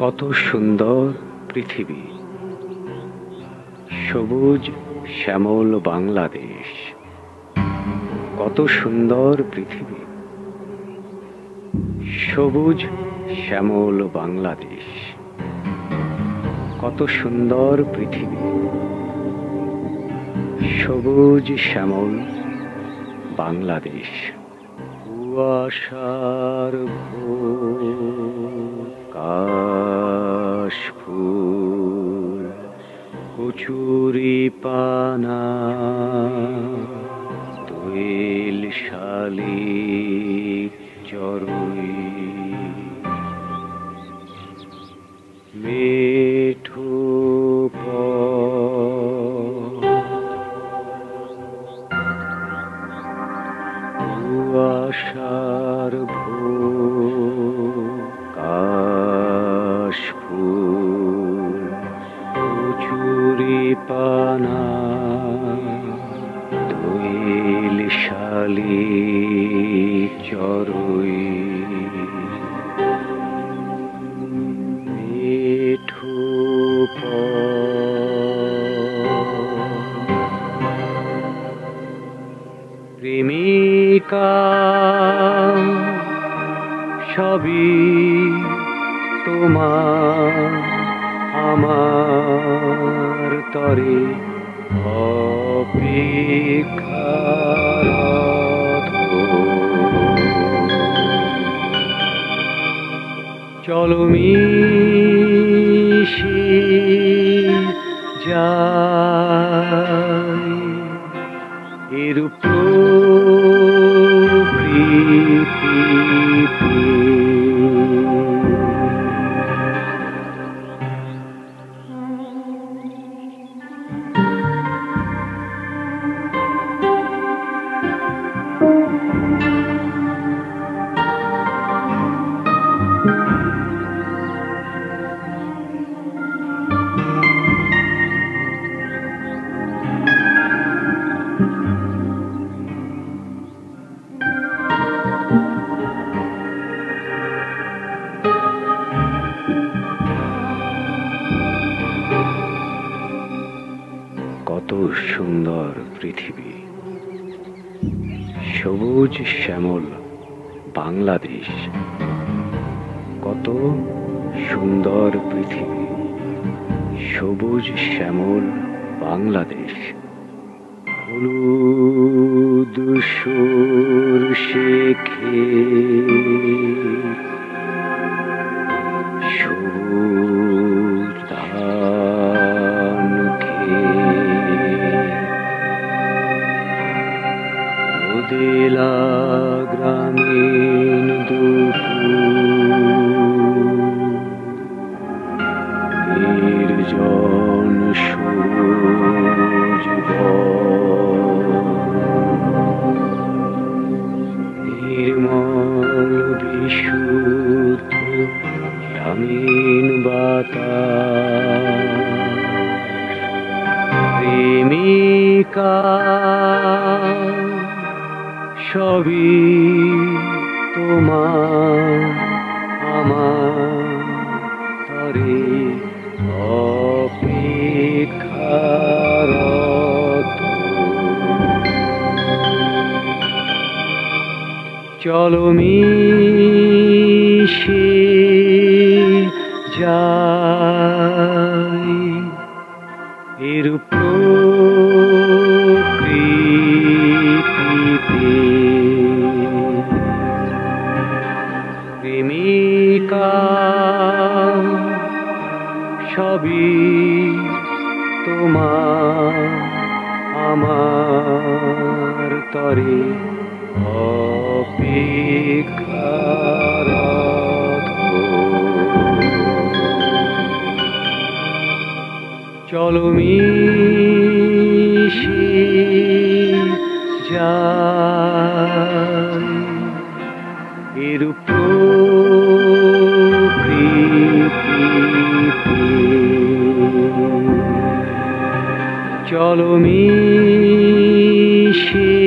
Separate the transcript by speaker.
Speaker 1: কত সুন্দর পৃথিবী। সবুজ, শ্যামল বাংলাদেশ। কত সুন্দর পৃথিবী। সবুজ, শ্যামল বাংলাদেশ। কত সুন্দর পৃথিবী। সবুজ, শ্যামল বাংলাদেশ। কুয়াশার ভোর। চরুই মেঠো পথ কুয়াশার ভোর কাশফুল কচুরি পানা। দোয়েল শালিক চরুই। প্রেমিকা সবই তোমার আমার তরে অপেক্ষারত চলো মিশে সুন্দর পৃথিবী। সবুজ শ্যামল বাংলাদেশ। কত সুন্দর পৃথিবী। সবুজ শ্যামল বাংলাদেশ। হলুদ সুর শেখে। রোদেলা গ্রামীণ দুপুর নির্জন সবুজ সবই তোমার আমার তরে অপেক্ষারত। চলো মিশে যাই এর প্রকৃতিতে সবই তোমার আমার তরে অপেক্ষারত চলো মিশে যাই। এর প্রকৃতিতে চলো মিশে